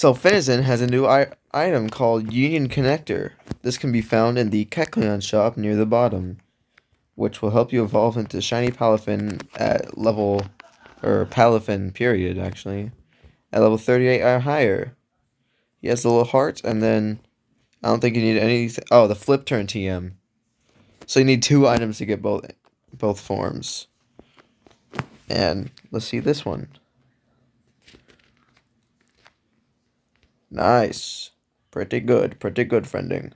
So Finizen has a new item called Union Connector. This can be found in the Kecleon shop near the bottom, which will help you evolve into Shiny Palafin at level, or Palafin period actually, at level 38 or higher. He has a little heart, and then I don't think you need anything. Oh, the flip turn TM. So you need two items to get both both forms. And let's see this one. Nice. Pretty good. Pretty good, friending.